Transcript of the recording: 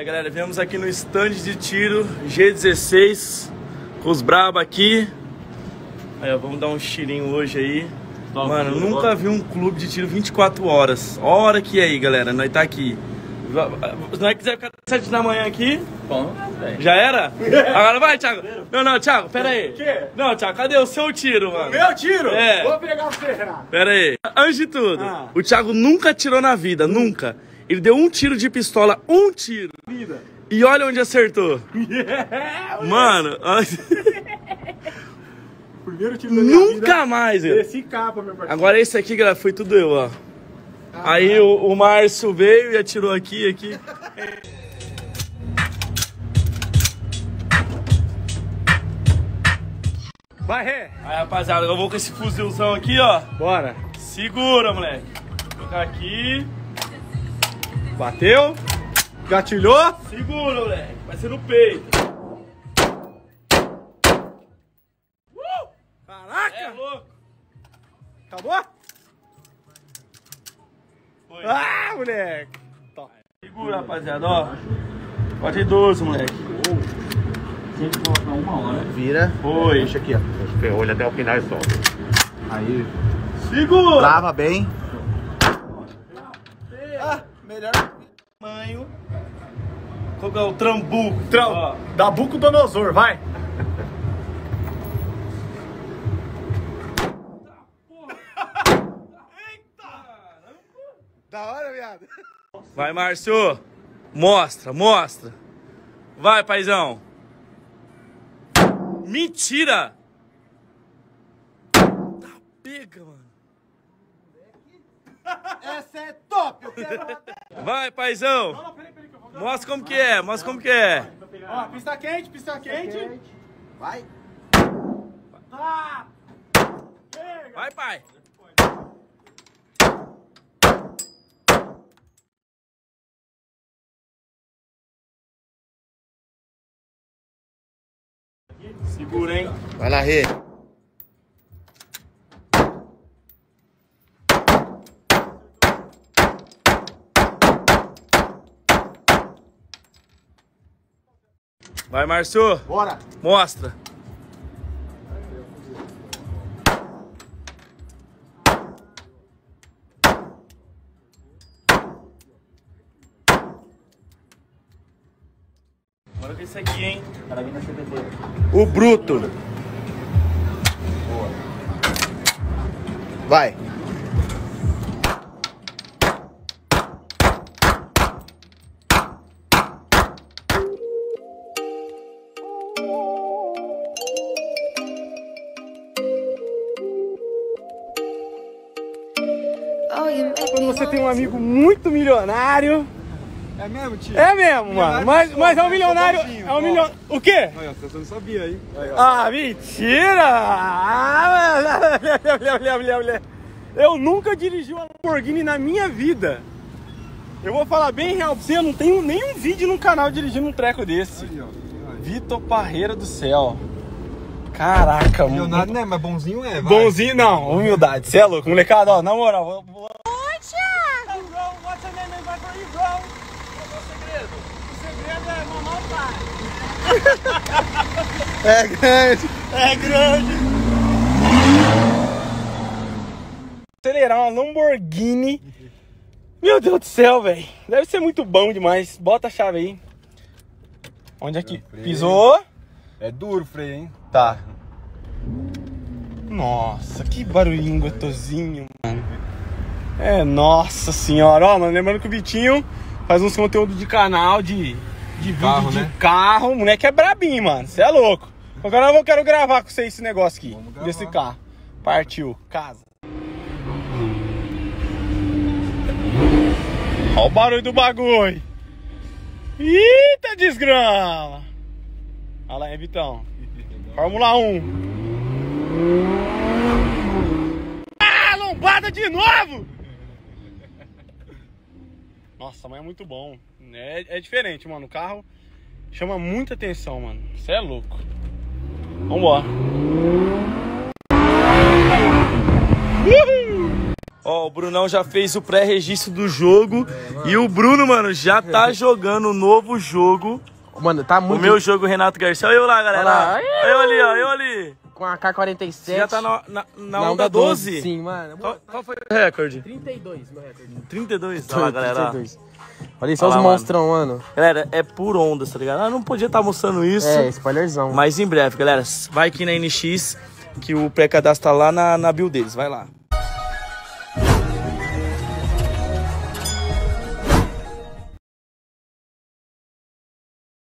Aí galera, viemos aqui no stand de tiro G16 com os braba aqui. Aí ó, vamos dar um tirinho hoje aí. Top, Mano, top. nunca vi um clube de tiro 24 horas. Hora que é aí, galera, nós tá aqui. Se nós quiser ficar até 7 da manhã aqui, Bom, já era? Agora vai, Thiago. Não, não, Thiago, pera aí. quê? Não, Thiago, cadê o seu tiro, mano? Meu tiro? É. Vou pegar você, Renato. Pera aí. Antes de tudo, Ah. o Thiago nunca atirou na vida, nunca. Ele deu um tiro de pistola, um tiro. Vida. E olha onde acertou. Mano, Primeiro tiro da minha vida. nunca mais, velho. Desci capa, meu parceiro. Agora esse aqui, galera, foi tudo eu, ó. Aí o, o Márcio veio e atirou aqui, aqui. Vai, Ré. Aí, rapaziada, eu vou com esse fuzilzão aqui, ó. Bora. Segura, moleque. Vou colocar aqui. Bateu. Gatilhou. Segura, moleque. Vai ser no peito. Caraca. É louco. Acabou? Foi. Ah, moleque. Top. Segura, rapaziada, ó. 42, moleque. Sempre colocar uma hora. Vira. Foi. Deixa aqui, ó. Ferrolho até o final e solta. Aí. Segura. Trava bem. Melhor. Tamanho. Qual que é o trambuco? Ó. Trau. Dá buco donosor, vai. Da hora, viado. Vai, Márcio. Mostra, mostra. Vai, paizão. Mentira! Tá pega, mano. Essa é top. Eu quero. Vai, paizão. Mostra como que é, mostra como que é. Ó, pista quente, pista quente. Vai. Ah. Vai, pai. Segura, hein? Vai lá, Rê. Vai, Márcio. Bora. Mostra. Bora com esse aqui, hein? Carabina CBT. O bruto. Vai. Quando você tem um amigo muito milionário. É mesmo, tio? É mesmo, mano. Mas, mas é um milionário. É um milionário. O quê? Olha, você não sabia aí. Ah, mentira! Ah, olha, olha, olha, olha. Eu nunca dirigi uma Lamborghini na minha vida. Eu vou falar bem real pra você, eu não tenho nenhum vídeo no canal dirigindo um treco desse. Vitor Parreira do céu. Caraca, mano. Leonardo, né? Mas bonzinho é, vai. Bonzinho não, humildade. Você é louco, molecada, ó, na moral. Vou, é é. É grande. É grande. Acelerar uma Lamborghini. Meu Deus do céu, velho. Deve ser muito bom demais. Bota a chave aí. Onde é que pisou? É duro o freio, hein? Tá. Nossa, que barulhinho gostosinho, mano. É, nossa senhora. Ó, mano, lembrando que o Vitinho faz uns conteúdos de canal, de, de vídeo Carro, de né? carro. O moleque é brabinho, mano. Você é louco. Agora eu quero gravar com você esse negócio aqui. Desse carro. Partiu. Casa. Ó o barulho do bagulho. Eita desgrama. Olha lá, hein, Vitão. Fórmula 1. Ah, lombada de novo! Nossa, mas é muito bom. É, é diferente, mano. O carro chama muita atenção, mano. Você é louco. Vambora. Ó, o Brunão já fez o pré-registro do jogo. e o Bruno, mano, já tá jogando o novo jogo. Mano, tá O muito... meu jogo, Renato Garcia. Olha eu lá, galera. Olha lá. Eu ali, ó. Eu ali. Com a K-47. Você já tá na, na, na onda 12? Sim, mano. Qual, qual foi o recorde? 32, meu recorde. 32. Olha lá, galera. 32. Olha só Olha os lá, monstrão, mano. Galera, é por ondas, tá ligado? Eu não podia estar mostrando isso. É, spoilerzão. Mas em breve, galera. Vai aqui na NX, que o pré-cadastro tá lá na, na build deles. Vai lá.